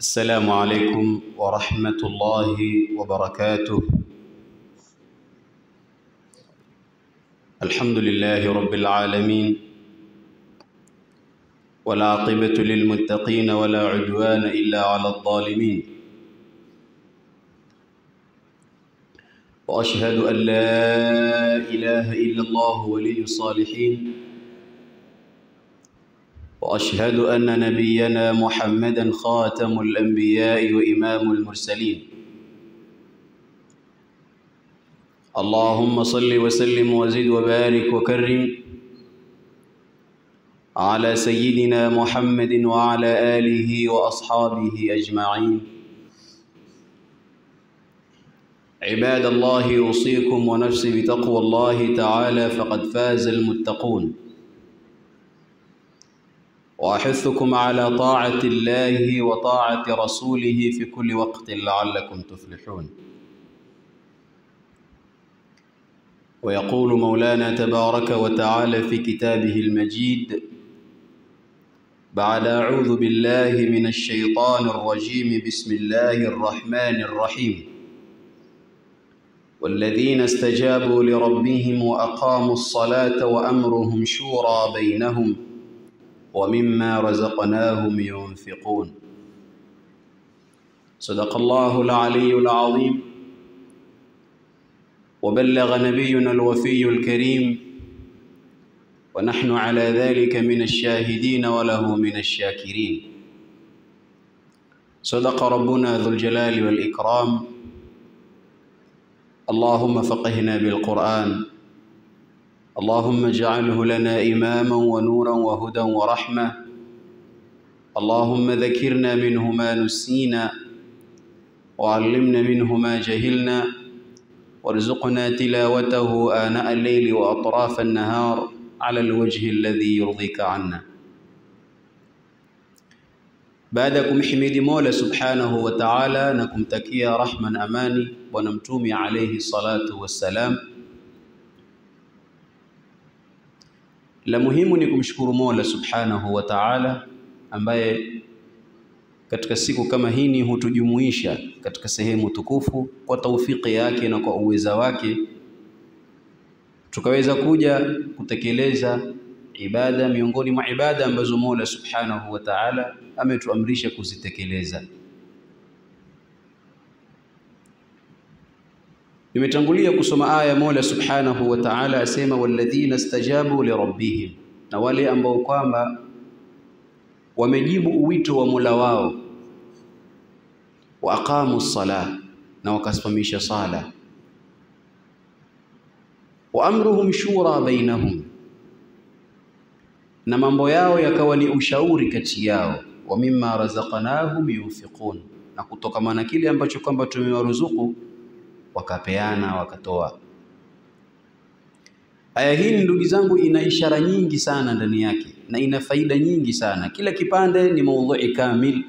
السلام عليكم ورحمة الله وبركاته. الحمد لله رب العالمين والعاقبة للمتقين ولا عدوان إلا على الظالمين. وأشهد أن لا إله إلا الله ولي الصالحين. وأشهد أن نبينا محمدا خاتم الأنبياء وإمام المرسلين. اللهم صل وسلم وزد وبارك وكرم على سيدنا محمد وعلى آله وأصحابه أجمعين. عباد الله أوصيكم ونفسي بتقوى الله تعالى فقد فاز المتقون. وأحثكم على طاعة الله وطاعة رسوله في كل وقت لعلكم تفلحون. ويقول مولانا تبارك وتعالى في كتابه المجيد بعد أعوذ بالله من الشيطان الرجيم بسم الله الرحمن الرحيم. والذين استجابوا لربهم وأقاموا الصلاة وأمرهم شورى بينهم ومما رزقناهم ينفقون. صدق الله العلي العظيم. وبلغ نبينا الوفي الكريم. ونحن على ذلك من الشاهدين وله من الشاكرين. صدق ربنا ذو الجلال والإكرام. اللهم فقهنا بالقرآن. اللهم اجعله لنا إماما ونورا وهدى ورحمة. اللهم ذكرنا منه ما نسينا وعلمنا منه ما جهلنا. وارزقنا تلاوته آناء الليل وأطراف النهار على الوجه الذي يرضيك عنا. baada ya kumhimidi Mola subhanahu wa ta'ala na kumtakia rahma na amani bwana La muhimu ni kumshukuru Mola Subhanahu wa Ta'ala ambaye katika siku kama hii hutujumuisha katika sehemu tukufu kwa taufiki yake na kwa uweza wake tukaweza kuja kutekeleza ibada miongoni mwa ibada ambazo Mola Subhanahu wa Ta'ala ametuamrisha kuzitekeleza. Nimetangulia kusoma aya Mola Subhanahu wa Ta'ala asema walladhina stajabu lirabbihim, na wale ambao kwamba wamejibu wito wa Mola wao, wa aqamu sala, na wakasimamisha sala, wa amruhum shura bainahum, na mambo yao yakawa ni ushauri kati yao, wa mimma razaqnahum yunfiqun, na kutokamana kile ambacho kwamba tumewaruzuku wakapeana wakatoa. Aya hii ndugu zangu, ina ishara nyingi sana ndani yake na ina faida nyingi sana. Kila kipande ni maudhui kamil.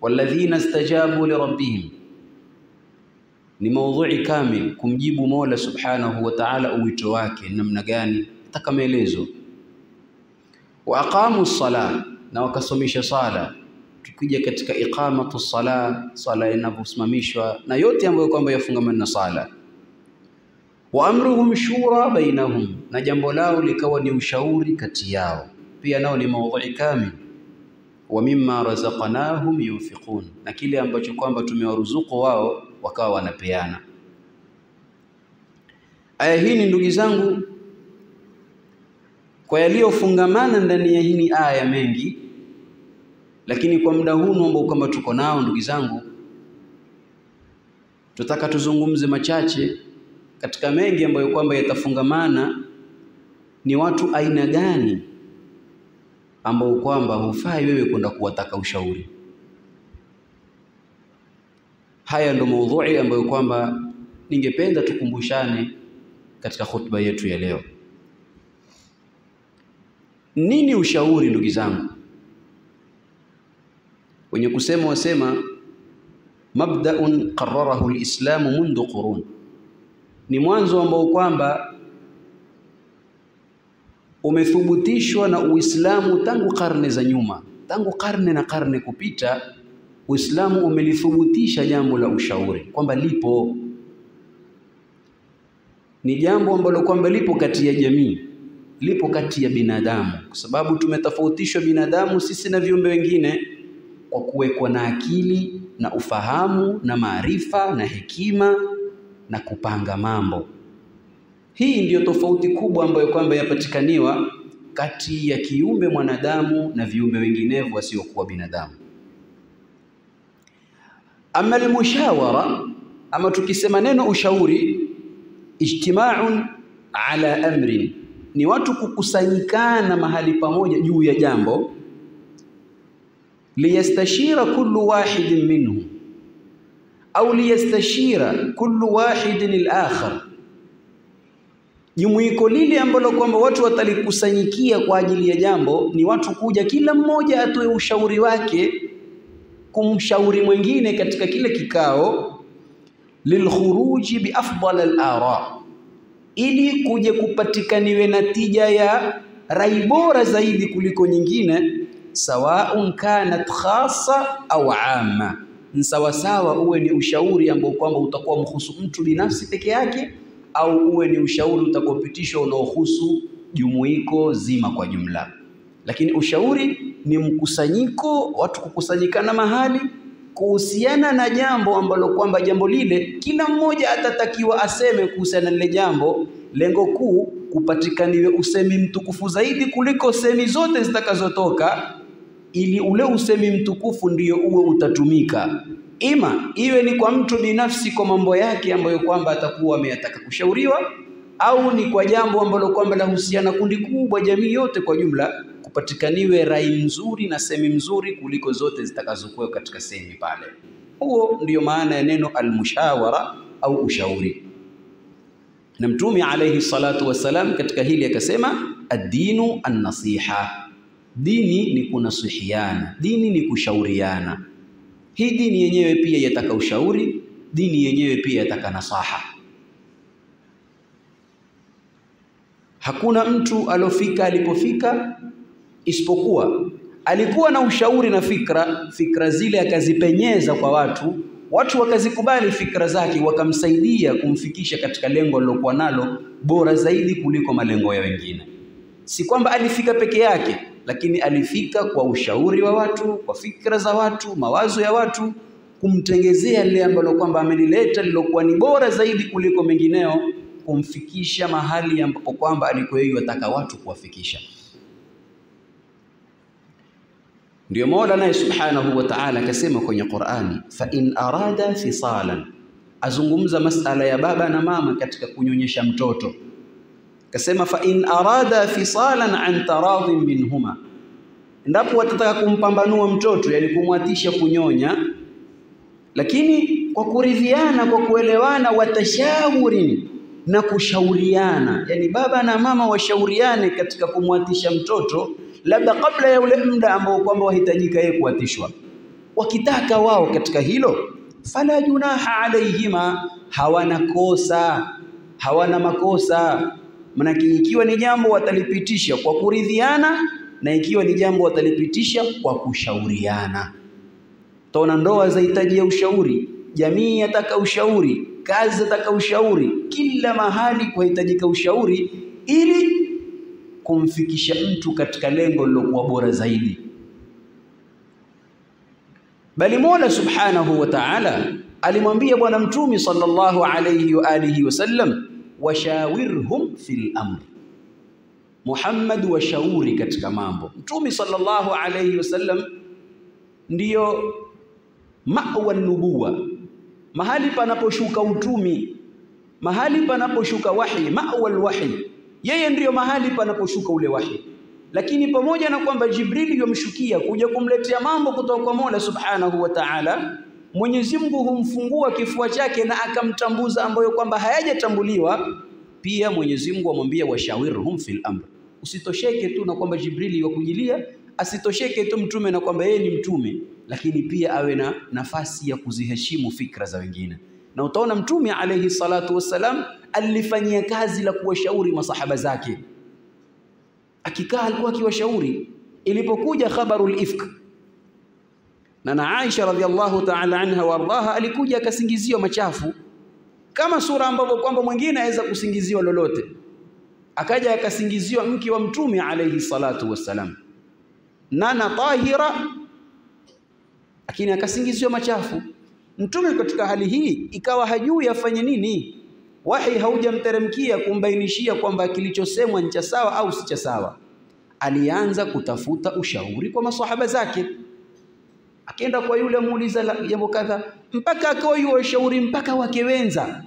Walladhina stajabu lirabbihim, ni maudhui kamil, kumjibu Mola subhanahu wa ta'ala uwito wake namna gani, taka maelezo. Wa aqamu sala, na wakasomesha sala tukija katika iqamatu sala, sala inavyosimamishwa na yote ambayo kwamba yafungamana na sala. Wa amruhum shura bainahum, na jambo lao likawa ni ushauri kati yao, pia nao ni maudhui kamil. Wa mimma razaqnahum yunfiqun, na kile ambacho kwamba tumewaruzuku wao wakawa wanapeana. Aya hii ni ndugu zangu, kwa yaliyofungamana ndani ya hii aya mengi lakini kwa muda huu ambao kwamba tuko nao ndugu zangu, tutaka tuzungumze machache katika mengi ambayo kwamba yatafungamana ni watu aina gani ambao kwamba hufai wewe kwenda kuwataka ushauri. Haya ndo maudhui ambayo kwamba ningependa tukumbushane katika hotuba yetu ya leo. Nini ushauri ndugu zangu? Wenye kusema wasema mabdaun qararahu lislamu mundu qurun, ni mwanzo ambao kwamba umethubutishwa na Uislamu tangu karne za nyuma, tangu karne na karne kupita, Uislamu umelithubutisha jambo la ushauri kwamba lipo, ni jambo ambalo kwamba lipo kati ya jamii, lipo kati ya binadamu, kwa sababu tumetofautishwa binadamu sisi na viumbe wengine kwa kuwekwa na akili na ufahamu na maarifa na hekima na kupanga mambo. Hii ndiyo tofauti kubwa ambayo kwamba yapatikaniwa kati ya kiumbe mwanadamu na viumbe wenginevyo wasiokuwa binadamu. Ama almushawara, ama tukisema neno ushauri, ijtimaun ala amrin, ni watu kukusanyikana mahali pamoja juu ya jambo, liyastashira kullu wahidin minhum au liyastashira kullu wahidin al-akhar. Jumuiko lile ambalo kwamba watu watalikusanyikia kwa ajili ya jambo ni watu kuja, kila mmoja atoe ushauri wake kumshauri mwingine katika kile kikao, lilkhuruji biafdal al-ara, ili kuje kupatikaniwe natija ya rai bora zaidi kuliko nyingine, sawaun kanat khassa au amma, sawasawa uwe ni ushauri ambao kwamba utakuwa mhusu mtu binafsi peke yake au uwe ni ushauri utakopitishwa unaohusu jumuiko zima kwa jumla. Lakini ushauri ni mkusanyiko, watu kukusanyikana mahali kuhusiana na jambo ambalo kwamba jambo lile kila mmoja atatakiwa aseme kuhusiana na lile jambo. Lengo kuu kupatikaniwe usemi mtukufu zaidi kuliko semi zote zitakazotoka, ili ule usemi mtukufu ndio uwe utatumika ima iwe ni kwa mtu binafsi kwa mambo yake ambayo kwamba atakuwa ameyataka kushauriwa, au ni kwa jambo ambalo kwamba lahusiana kundi kubwa, jamii yote kwa jumla, kupatikaniwe rai mzuri na semi mzuri kuliko zote zitakazokuwa katika semi pale. Huo ndiyo maana ya neno almushawara au ushauri. Na Mtume alayhi salatu wassalam katika hili akasema, ad-dinu an-nasiha, dini ni kunasihiana, dini ni kushauriana. Hii dini yenyewe pia yataka ushauri, dini yenyewe pia yataka nasaha. Hakuna mtu alofika alipofika isipokuwa alikuwa na ushauri na fikra, fikra zile akazipenyeza kwa watu, watu wakazikubali fikra zake, wakamsaidia kumfikisha katika lengo alilokuwa nalo bora zaidi kuliko malengo ya wengine. Si kwamba alifika peke yake, lakini alifika kwa ushauri wa watu, kwa fikra za watu, mawazo ya watu, kumtengezea lile ambalo kwamba amelileta lilokuwa ni bora zaidi kuliko mengineo, kumfikisha mahali ambapo kwamba alikuwa yeye ataka watu kuwafikisha. Ndio Mola naye Subhanahu wa Ta'ala akasema kwenye Qur'ani, fa in arada fisalan, azungumza masala ya baba na mama katika kunyonyesha mtoto Kasema fa in arada fisalan an taradhin minhuma, endapo watataka kumpambanua mtoto, yani kumwatisha kunyonya, lakini kwa kuridhiana, kwa kuelewana, watashawurin, na kushauriana, yani baba na mama washauriane katika kumwatisha mtoto, labda kabla ya ule muda ambao kwamba wahitajika yeye kuatishwa. Wakitaka wao katika hilo, fala junaha alaihima, hawana kosa, hawana makosa Manake ikiwa ni jambo watalipitisha kwa kuridhiana, na ikiwa ni jambo watalipitisha kwa kushauriana. Taona ndoa zahitaji ya ushauri, jamii yataka ushauri, kazi yataka ushauri, kila mahali kwahitajika ushauri ili kumfikisha mtu katika lengo lilokuwa bora zaidi. Bali Mola Subhanahu wa Ta'ala alimwambia Bwana Mtume sallallahu alayhi wa alihi wasallam washawirhum fil amr, Muhammad washauri katika mambo. Mtume sallallahu alayhi wasallam ndiyo mawa nubuwa, mahali panaposhuka utumi, mahali panaposhuka wahi, mawa alwahi, yeye ndiyo mahali panaposhuka ule wahi. Lakini pamoja na kwamba Jibrili yomshukia kuja kumletea mambo kutoka kwa Mola subhanahu wa ta'ala, Mwenyezi Mungu humfungua kifua chake na akamtambuza ambayo kwamba hayajatambuliwa. Pia Mwenyezi Mungu amwambia washawirhum fil amr, usitosheke tu na kwamba Jibrili wakujilia, asitosheke tu mtume na kwamba yeye ni mtume, lakini pia awe na nafasi ya kuziheshimu fikra za wengine. Na utaona mtume alayhi salatu wassalam alifanyia kazi la kuwashauri masahaba zake, akikaa alikuwa akiwashauri. Ilipokuja khabarul ifk na na Aisha radhiallahu ta'ala anha wardaha alikuja akasingiziwa machafu. Kama sura ambavyo kwamba mwingine aweza kusingiziwa lolote. Akaja akasingiziwa mke wa mtume alayhi salatu wassalam. Nana tahira lakini akasingiziwa machafu. Mtume katika hali hii ikawa hajui afanye nini. Wahi haujamteremkia kumbainishia kwamba kilichosemwa ni cha sawa au si cha sawa. Alianza kutafuta ushauri kwa masahaba zake akaenda kwa yule muuliza jambo kadha mpaka akawa yuwa ushauri mpaka wakewenza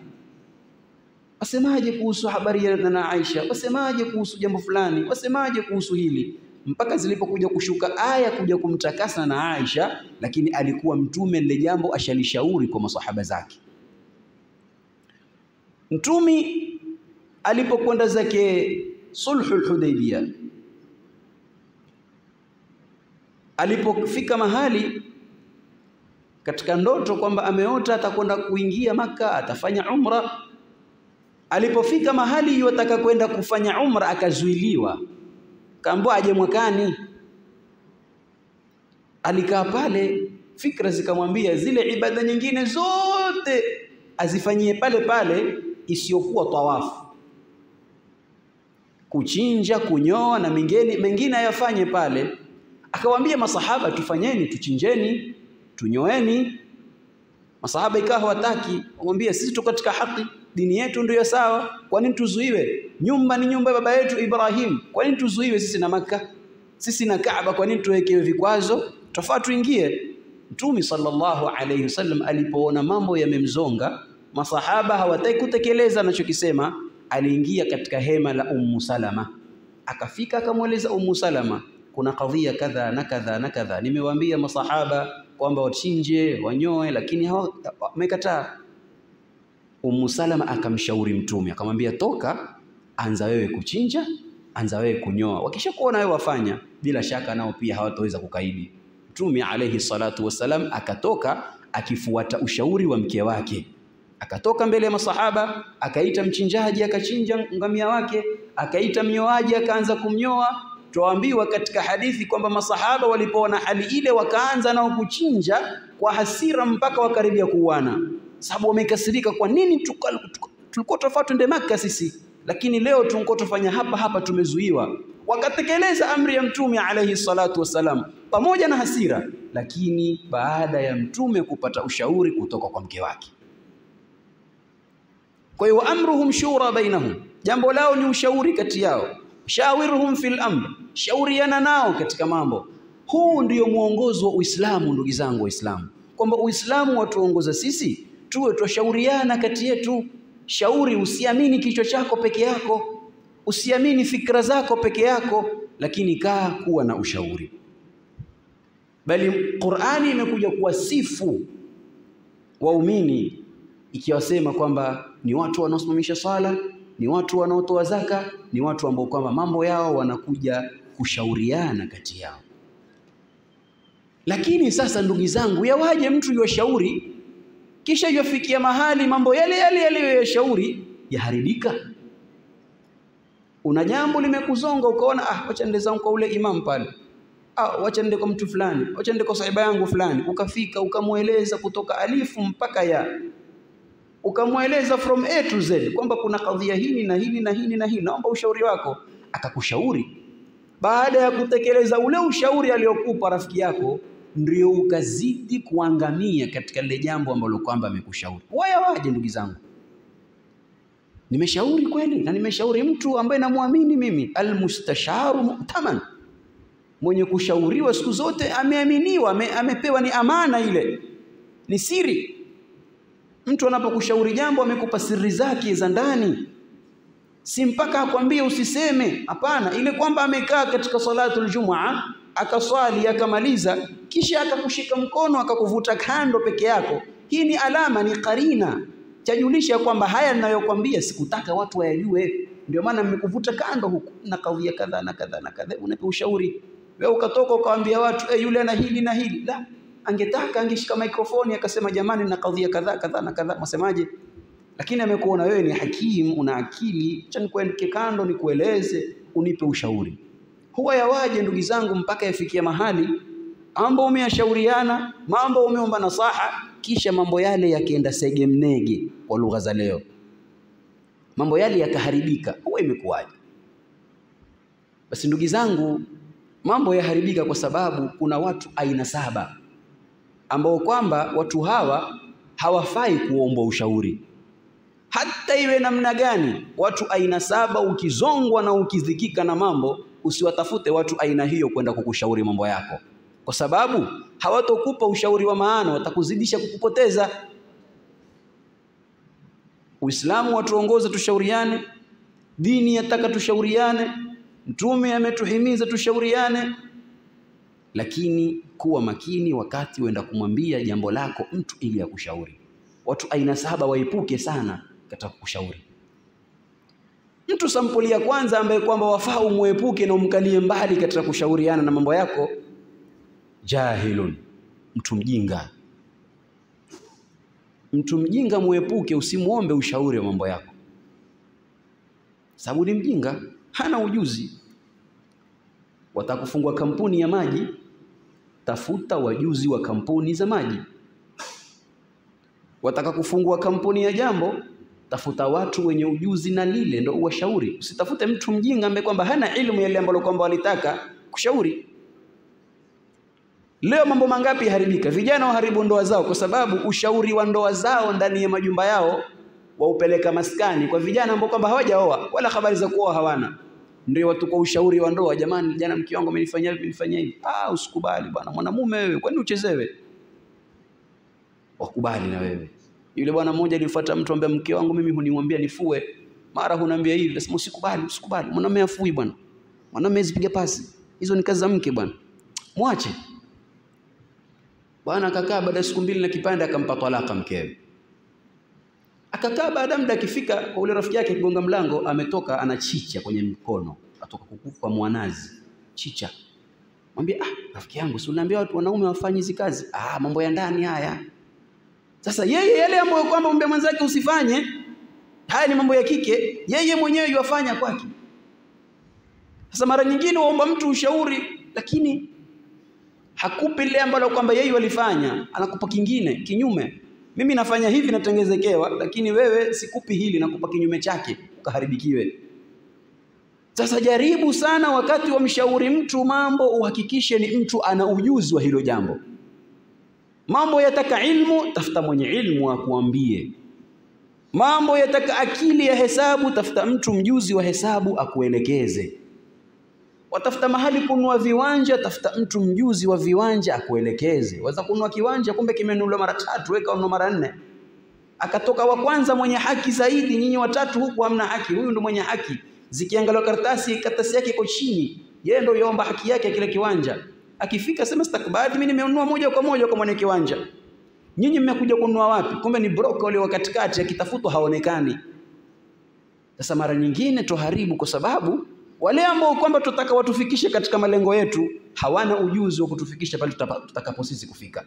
wasemaje kuhusu habari ya na Aisha? Wasemaje kuhusu jambo fulani? Wasemaje kuhusu hili? Mpaka zilipokuja kushuka aya kuja kumtakasa na Aisha lakini alikuwa mtume lile jambo ashalishauri kwa masahaba zake. Mtumi alipokwenda zake sulhul hudaybiyah alipofika mahali katika ndoto kwamba ameota atakwenda kuingia maka atafanya umra. Alipofika mahali yotaka kwenda kufanya umra akazuiliwa. Kaambiwa aje mwakani. Alikaa pale fikra zikamwambia zile ibada nyingine zote azifanyie pale pale isiyokuwa tawafu. Kuchinja kunyoa na mengine mengine ayafanye pale. Akawaambia masahaba tufanyeni tuchinjeni tunyoeni. Masahaba ikawa hawataki wamwambia sisi tuko katika haki dini yetu ndio sawa. Kwa nini tuzuiwe? Nyumba ni nyumba ya baba yetu Ibrahim. Kwa nini tuzuiwe? Sisi na maka sisi na Kaaba kwa nini tuwekewe vikwazo? Tofauti tuingie. Mtume sallallahu alayhi wasallam alipoona mambo yamemzonga masahaba hawataki kutekeleza anachokisema aliingia katika hema la Ummu Salama. Akafika akamweleza Ummu Salama kuna kadhia kadha na kadha na kadha. Nimewaambia masahaba kwamba wachinje wanyoe lakini wamekataa. Umu Salama akamshauri mtume akamwambia toka anza wewe kuchinja anza wewe kunyoa. Wakishakuona wewe wafanya bila shaka nao pia hawataweza kukaidi. Mtume alayhi salatu wassalam akatoka akifuata ushauri wa mke wake. Akatoka mbele ya masahaba akaita mchinjaji akachinja ngamia wake. Akaita mnyoaji akaanza kumnyoa tuambiwa katika hadithi kwamba masahaba walipoona hali ile wakaanza nao kuchinja kwa hasira mpaka wakaribia kuuana. Sababu wamekasirika kwa nini tulikuwa tofauti twende maka sisi? Lakini leo tunko tufanya hapa hapa tumezuiwa. Wakatekeleza amri ya mtume alayhi salatu wassalam pamoja na hasira. Lakini baada ya mtume kupata ushauri kutoka kwa mke wake. Kwa hiyo amruhum shura bainahum jambo lao ni ushauri kati yao shawirhum fil amr. Shauriana nao katika mambo. Huu ndio mwongozo wa Uislamu ndugu zangu waislamu. Kwamba Uislamu watuongoza sisi tuwe twashauriana kati yetu. Shauri usiamini kichwa chako peke yako. Usiamini fikra zako peke yako lakini kaa kuwa na ushauri. Bali Qur'ani imekuja kuwasifu waumini ikiwasema kwamba ni watu wanaosimamisha swala ni watu wanaotoa zaka ni watu ambao kwamba mambo yao wanakuja kushauriana kati yao. Lakini sasa ndugu zangu yawaje mtu yoshauri kisha yafikia mahali mambo yale yale yaliyoyashauri yaharibika? Una jambo limekuzonga ukaona ah wacha nende zangu kwa ule imam pale. Ah wacha nende kwa mtu fulani. Wacha nende kwa sahiba yangu fulani. Ukafika ukamweleza kutoka alifu mpaka ya ukamweleza from A to Z kwamba kuna kadhia hili na hili na hili na hili naomba ushauri wako. Akakushauri baada ya kutekeleza ule ushauri aliokupa rafiki yako ndio ukazidi kuangamia katika lile jambo ambalo kwamba amekushauri. Waya waje ndugu zangu? Nimeshauri kweli na nimeshauri mtu ambaye namwamini mimi almustasharu mu'taman. Mwenye kushauriwa siku zote ameaminiwa ame, amepewa ni amana ile ni siri mtu anapokushauri jambo amekupa siri zake za ndani. Si mpaka akwambie usiseme. Hapana ile kwamba amekaa katika salatul jumaa akaswali akamaliza kisha akakushika mkono akakuvuta kando peke yako. Hii ni alama ni karina. Chajulisha kwamba haya ninayokwambia sikutaka watu wayajue. Ndio maana mmekuvuta kando huku na kadhia kadha na kadha na kadha. Unape ushauri. Wewe ukatoka ukawaambia watu eh yule ana hili na hili. La angetaka angeshika mikrofoni akasema jamani na kadhia kadhaa kadhaa na kadhaa msemaje lakini amekuona wewe ni hakimu una akili. Acha nikuweke kando nikueleze unipe ushauri. Huwa yawaje ndugu zangu mpaka yafikia mahali? Mambo umeyashauriana, mambo umeomba nasaha, kisha mambo yale yakienda segemnege kwa lugha za leo, mambo yale yakaharibika, huwa imekuwaje? Basi ndugu zangu, mambo yaharibika kwa sababu kuna watu aina saba ambao kwamba watu hawa hawafai kuombwa ushauri hata iwe namna gani. Watu aina saba, ukizongwa na ukizikika na mambo, usiwatafute watu aina hiyo kwenda kukushauri mambo yako, kwa sababu hawatokupa ushauri wa maana, watakuzidisha kukupoteza. Uislamu watuongoza tushauriane, dini yataka tushauriane, Mtume ametuhimiza tushauriane, lakini kuwa makini wakati uenda kumwambia jambo lako mtu ili akushauri. Watu aina saba waepuke sana katika kushauri Mtu sampuli ya kwanza ambaye kwamba wafaa umwepuke na umkalie mbali katika kushauriana na mambo yako, jahilun, mtu mjinga. Mtu mjinga muepuke, usimuombe ushauri wa mambo yako, sababu ni mjinga, hana ujuzi. Watakufungua kampuni ya maji, tafuta wajuzi wa kampuni za maji. Wataka kufungua kampuni ya jambo, tafuta watu wenye ujuzi na lile ndo uwashauri. Usitafute mtu mjinga ambaye kwamba hana ilmu yale ambalo kwamba walitaka kushauri. Leo mambo mangapi yaharibika? Vijana waharibu ndoa zao kwa sababu ushauri wa ndoa zao ndani ya majumba yao waupeleka maskani kwa vijana ambao kwamba hawajaoa wala habari za kuoa hawana, ndio watu kwa ushauri wa ndoa. Jamani, jana mke wangu amenifanyia hivi, amenifanyia hivi. Ah, usikubali bwana, mwanamume wewe, kwani uchezewe? Wakubali na wewe. Yule bwana mmoja alifuata mtu ambaye mke wangu mimi hunimwambia nifue, mara huniambia hivi, nasema usikubali, usikubali. Mwanamume afui bwana, mwanamume zipiga pasi, hizo ni kazi za mke bwana, mwache bwana. Akakaa baada ya siku mbili na kipande, akampa talaka mkewe. Akakaa baada ya muda, akifika kwa ule rafiki yake, kigonga mlango, ametoka anachicha kwenye mkono, atoka kukufa mwanazi chicha. Mwambie, ah, rafiki yangu, si unaambia watu wanaume wafanye hizi kazi? Ah, mambo ya ndani haya sasa yeye yale ambayo kwamba mwambia mwenzake usifanye, haya ni mambo ya kike, yeye mwenyewe yuwafanya kwake. Sasa mara nyingine waomba mtu ushauri, lakini hakupi lile ambalo kwamba yeye walifanya, anakupa kingine kinyume. Mimi nafanya hivi natengezekewa, lakini wewe sikupi hili, nakupa kinyume chake, ukaharibikiwe. Sasa jaribu sana, wakati wa mshauri mtu mambo, uhakikishe ni mtu ana ujuzi wa hilo jambo. Mambo yataka ilmu, tafuta mwenye ilmu akuambie. Mambo yataka akili ya hesabu, tafuta mtu mjuzi wa hesabu akuelekeze. Watafuta mahali kunua viwanja, tafuta mtu mjuzi wa viwanja akuelekeze. Waweza kununua kiwanja, kumbe kimenunuliwa mara tatu, weka ununua mara nne. Akatoka wa kwanza mwenye haki zaidi, nyinyi watatu huku hamna haki, huyu ndo mwenye haki. zikiangalia karatasi, karatasi yake iko chini, yeye ndo yomba haki yake kile kiwanja akifika sema stakabadhi, mimi nimenunua moja kwa moja kwa mwenye kiwanja. Nyinyi mmekuja kununua wapi? Kumbe ni broker wale wa katikati, akitafutwa haonekani. Sasa mara nyingine tuharibu kwa sababu wale ambao kwamba tutaka watufikishe katika malengo yetu hawana ujuzi wa kutufikisha pale tutakapo sisi kufika.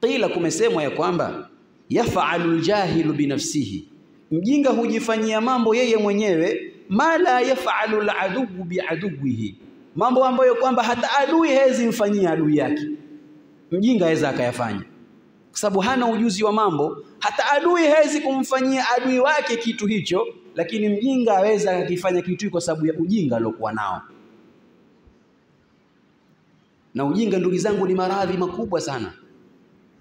Qila, kumesemwa ya kwamba yafalu ljahilu binafsihi, mjinga hujifanyia mambo yeye mwenyewe, ma la yafalu laduu biaduwihi mambo ambayo kwamba hata adui hawezi mfanyia adui yake, mjinga aweza akayafanya, kwa sababu hana ujuzi wa mambo. Hata adui hawezi kumfanyia adui wake kitu hicho, lakini mjinga aweza akakifanya kitu kwa sababu ya ujinga aliokuwa nao. Na ujinga, ndugu zangu, ni maradhi makubwa sana,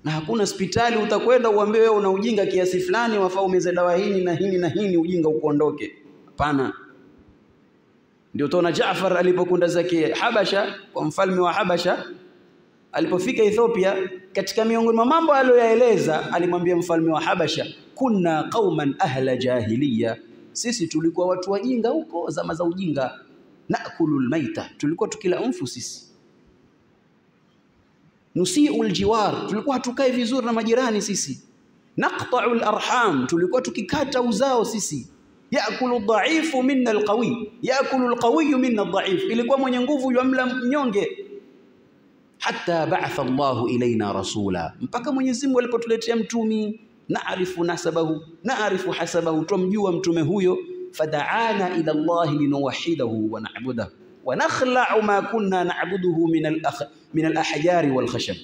na hakuna hospitali utakwenda uambiwe wewe una ujinga kiasi fulani, wafaa umeze dawa hii na hii na hii, ujinga ukuondoke. Hapana. Ndio tuona Jaafar alipokwenda zake Habasha kwa mfalme wa Habasha, alipofika Ethiopia, katika miongoni mwa mambo aliyoyaeleza, alimwambia mfalme wa Habasha, kunna qauman ahla jahiliya, sisi tulikuwa watu wajinga huko zama za ujinga, nakulu lmaita, tulikuwa tukila mfu sisi, nusiu ljiwar, tulikuwa hatukae vizuri na majirani sisi, naqta'u larham, tulikuwa tukikata uzao sisi. Yakulu dhaifu minna alqawi, yakulu alqawiyu minna dhaif, ilikuwa mwenye nguvu yamla mnyonge. Hatta ba'atha Allahu ilaina rasula, mpaka Mwenyezi Mungu alipotuletea mtumi. Naarifu nasabahu, naarifu hasabahu, twamjua mtume huyo. Fadaana ila llahi linuwahidahu wa na'budahu, wa nakhla'u ma kunna na'buduhu min al-ahjari wal khashab.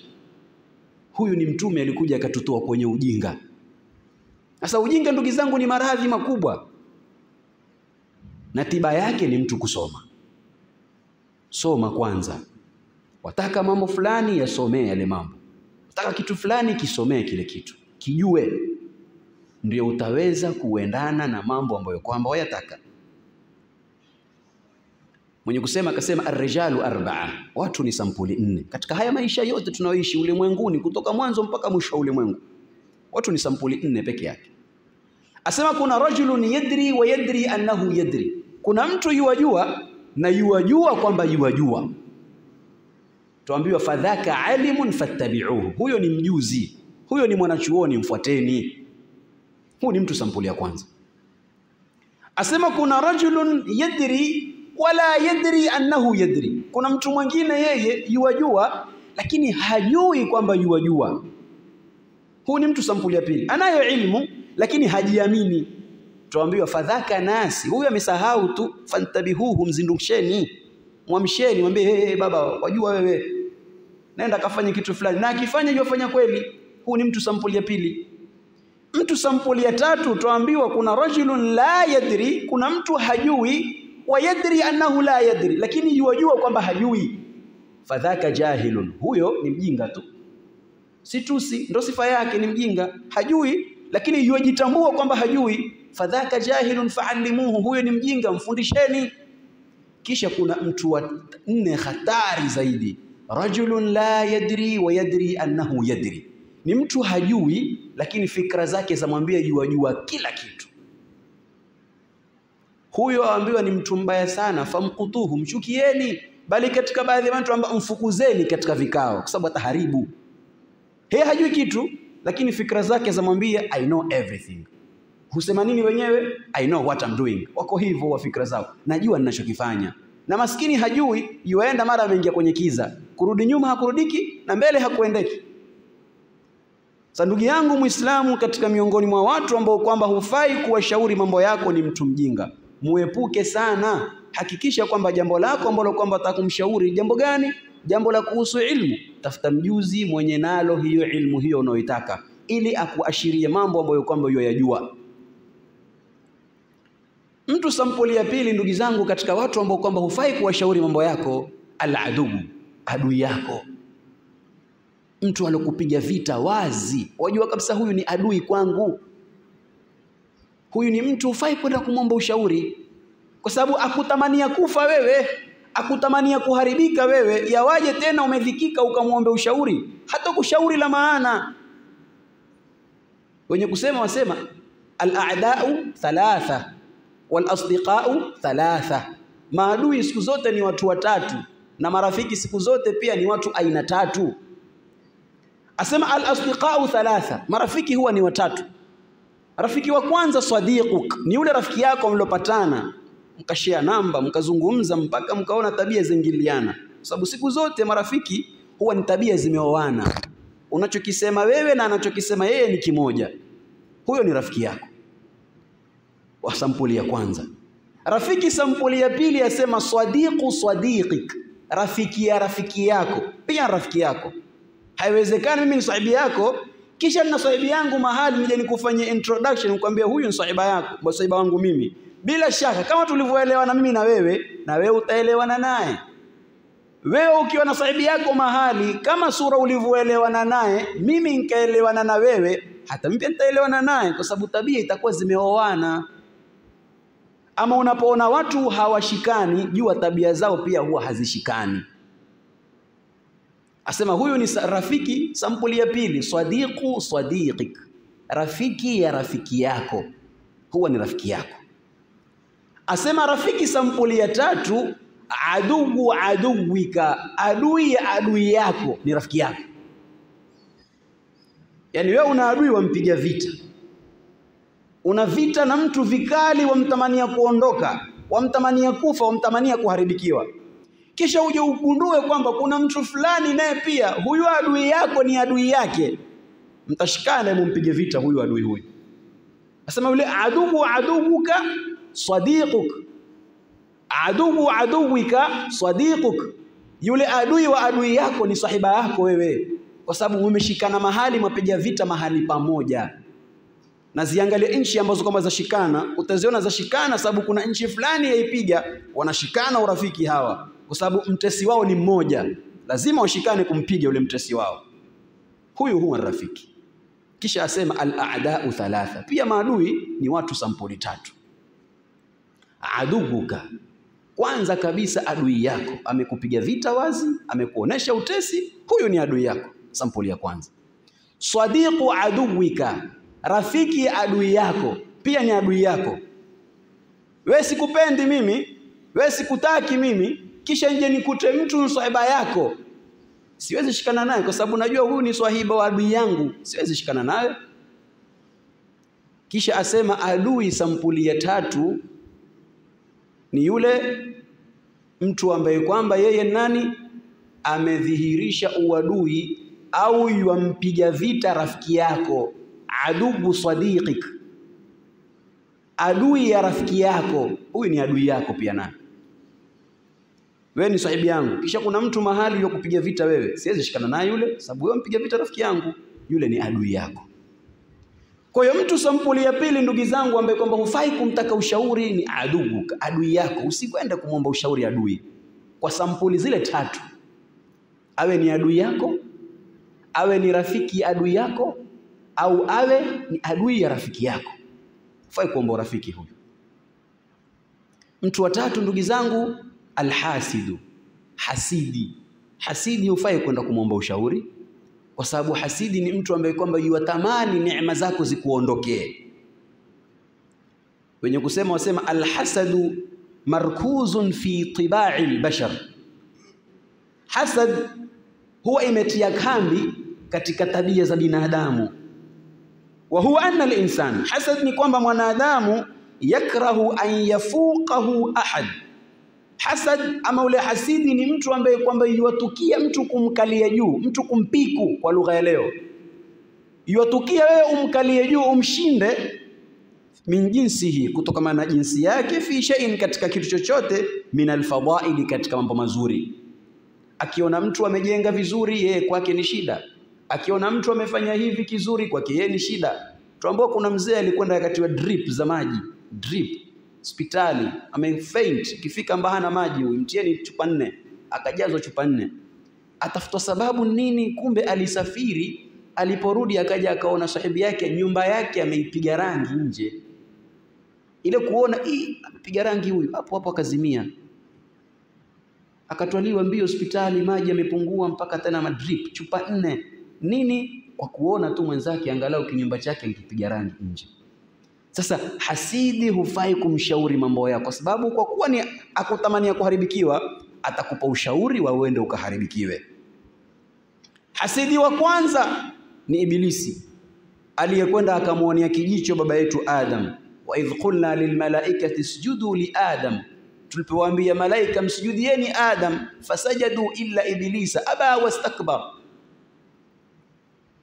Huyu ni mtume alikuja akatutoa kwenye ujinga. Sasa ujinga, ndugu zangu, ni maradhi makubwa, na tiba yake ni mtu kusoma. Soma kwanza, wataka mambo fulani, yasomee yale mambo. Wataka kitu fulani, kisomee kile kitu, kijue, ndio utaweza kuendana na mambo ambayo kwamba wayataka. Mwenye kusema akasema, arrijalu arbaa, watu ni sampuli nne katika haya maisha yote tunayoishi ulimwenguni, kutoka mwanzo mpaka mwisho wa ulimwengu, watu ni sampuli nne peke yake. Asema kuna rajulun yadri wa yadri annahu yadri, kuna mtu yuwajua na yuwajua kwamba yuwajua. Tuambiwa fadhaka alimun fattabi'uhu, huyo ni mjuzi, huyo ni mwanachuoni, mfuateni. Huu ni mtu sampuli ya kwanza. Asema kuna rajulun yadri wala yadri annahu yadri, kuna mtu mwingine yeye yuwajua lakini hajui kwamba yuwajua. Huu ni mtu sampuli ya pili, anayo ilmu lakini hajiamini. Tuambiwa fadhaka nasi, huyu amesahau tu. Fantabihuhu, mzindusheni, mwamsheni, mwambie hey, hey, baba, wajua wewe, nenda kafanye kitu fulani, na akifanya yuwafanya kweli. Huu ni mtu sampuli ya pili. Mtu sampuli ya tatu, tuambiwa kuna rajulun la yadri, kuna mtu hajui, wa yadri annahu la yadri, lakini yuwajua kwamba hajui. Fadhaka jahilun, huyo ni mjinga tu, si tusi, ndo sifa yake, ni mjinga, hajui lakini yuwajitambua kwamba hajui. Fadhaka jahilun faallimuhu, huyo ni mjinga, mfundisheni. Kisha kuna mtu wa nne hatari zaidi, rajulun la yadri wa yadri annahu yadri, ni mtu hajui, lakini fikra zake zamwambia yuwajua kila kitu. Huyo aambiwa ni mtu mbaya sana, famkutuhu, mchukieni, bali katika baadhi ya watu ambao mfukuzeni katika vikao, kwa sababu ataharibu. Yeye hajui kitu lakini fikra zake zamwambia I know everything. Husema nini wenyewe? I know what I'm doing. Wako hivyo wa fikra zao, najua ninachokifanya. Na maskini hajui, yuaenda mara ameingia kwenye kiza, kurudi nyuma hakurudiki na mbele hakuendeki. Sasa ndugu yangu Muislamu, katika miongoni mwa watu ambao kwamba hufai kuwashauri mambo yako ni mtu mjinga, muepuke sana. Hakikisha kwamba jambo lako ambalo kwamba atakumshauri jambo gani jambo la kuhusu ilmu, tafuta mjuzi mwenye nalo hiyo ilmu hiyo unayoitaka, ili akuashirie mambo ambayo kwamba yoyajua. Mtu sampuli ya pili, ndugu zangu, katika watu ambao kwamba hufai kuwashauri mambo yako, aladubu, adui yako, mtu alokupiga vita wazi, wajua kabisa huyu ni adui kwangu. Huyu ni mtu ufai kwenda kumwomba ushauri, kwa sababu akutamania kufa wewe akutamania kuharibika wewe, yawaje tena umedhikika ukamwombe ushauri? Hata kushauri la maana. Wenye kusema wasema al-a'da'u thalatha wal asdiqa'u thalatha, maadui siku zote ni watu watatu na marafiki siku zote pia ni watu aina tatu. Asema al-asdiqa'u thalatha, marafiki huwa ni watatu. Rafiki wa kwanza sadiquk, ni yule rafiki yako mlopatana mkashare namba mkazungumza mpaka mkaona tabia zingiliana, kwa sababu siku zote marafiki huwa ni tabia zimeoana. Unachokisema wewe na anachokisema yeye ni kimoja, huyo ni rafiki yako wa sampuli ya kwanza. Rafiki sampuli ya pili asema sadiqu sadiqik, rafiki ya rafiki yako pia rafiki yako. Haiwezekani mimi ni sahibi yako kisha nina sahibi yangu mahali nije nikufanyie introduction nikwambia huyu ni sahiba yako, sahiba wangu mimi bila shaka kama tulivyoelewana mimi na wewe, na wewe utaelewana naye. Wewe ukiwa na sahibi yako mahali, kama sura ulivyoelewana naye, mimi nikaelewana na wewe, hata mimi nitaelewana naye, kwa sababu tabia itakuwa zimeoana. Ama unapoona watu hawashikani, jua tabia zao pia huwa hazishikani. Asema huyu ni rafiki sampuli ya pili, sadiqu sadiqik, rafiki ya rafiki yako, huwa ni rafiki yako. Asema rafiki sampuli ya tatu, adugu aduwika, adui ya adui yako ni rafiki yako. Yaani wewe una adui wampiga vita, una vita na mtu vikali, wamtamania kuondoka, wamtamania kufa, wamtamania kuharibikiwa, kisha uje ugundue kwamba kuna mtu fulani naye pia huyu adui yako ni adui yake, mtashikana, mumpige vita huyu adui huyu. Asema yule adugu aduwuka sadiquk, Aduwu aduwika sadiquk, yule adui wa adui yako ni sahiba yako wewe, kwa sababu mmeshikana mahali, mwapiga vita mahali pamoja. Na ziangalie nchi ambazo kwamba zashikana, utaziona zashikana sababu kuna nchi fulani yaipiga, wanashikana urafiki hawa, kwa sababu mtesi wao ni mmoja, lazima washikane kumpiga yule mtesi wao. Huyu huwa rafiki. Kisha asema al-a'da'u thalatha, pia maadui ni watu sampuli tatu. Aduguka, kwanza kabisa adui yako amekupiga vita wazi, amekuonesha utesi, huyu ni adui yako, sampuli ya kwanza. Swadiqu aduwika, rafiki ya adui yako pia ni adui yako. We sikupendi mimi, we sikutaki mimi, kisha nje nikute mtu sahiba yako, siwezi shikana naye kwa sababu najua huyu ni swahiba wa adui yangu, siwezi shikana naye. Kisha asema adui sampuli ya tatu ni yule mtu ambaye kwamba yeye nani? Amedhihirisha uadui au yampiga vita rafiki yako, adubu sadiqik, adui ya rafiki yako, huyu ni adui yako pia naye wewe ni sahibi yangu, kisha kuna mtu mahali yuko kupiga vita wewe, siwezi shikana naye yule, sababu wewe mpiga vita rafiki yangu, yule ni adui yako. Kwa hiyo mtu sampuli ya pili, ndugu zangu, ambaye kwamba hufai kumtaka ushauri ni aduu, adui yako. Usikwende kumwomba ushauri adui kwa sampuli zile tatu, awe ni adui yako, awe ni rafiki adui yako, au awe ni adui ya rafiki yako. Hufai kuomba urafiki huyu. Mtu wa tatu, ndugu zangu, alhasidu, hasidi. Hasidi hufai kwenda kumwomba ushauri, kwa sababu hasidi ni mtu ambaye kwamba yuwatamani neema zako zikuondokee. Wenye kusema wasema alhasadu markuzun fi tibai lbashar, hasad huwa imetia kambi katika tabia za binadamu. Wa huwa anna linsan, hasad ni kwamba mwanadamu yakrahu an yafuqahu ahad Hasad ama ule hasidi ni mtu ambaye kwamba yuwatukia mtu kumkalia juu, mtu kumpiku kwa lugha ya leo, yuwatukia wewe umkalie juu, umshinde min jinsihi, kutokana na jinsi yake, fi shay'in, katika kitu chochote, min alfadhaili, katika mambo mazuri. Akiona mtu amejenga vizuri, yeye kwake ni shida. Akiona mtu amefanya hivi kizuri, kwake yeye ni shida. Tuambao kuna mzee alikwenda wakati wa drip za maji, drip hospitali amefaint, ikifika mbaha na maji, huyu mtieni chupa nne, akajazwa chupa nne. Atafuta sababu nini? Kumbe alisafiri, aliporudi akaja akaona sahibi yake nyumba yake ameipiga rangi nje, ile kuona hii amepiga rangi huyu, hapo hapo akazimia, akatwaliwa mbio hospitali, maji yamepungua mpaka tena madrip, chupa nne. Nini? Kwa kuona tu mwenzake angalau kinyumba chake nkipiga rangi nje. Sasa hasidi hufai kumshauri mambo yako, kwa sababu kwa kuwa ni akutamania kuharibikiwa, atakupa ushauri wa uende ukaharibikiwe. Hasidi wa kwanza ni Ibilisi aliyekwenda akamwonea kijicho baba yetu Adam, wa idh qulna lilmalaikati isjudu li Adam, tulipowaambia malaika msujudieni Adam, fasajadu illa ibilisa aba wastakbar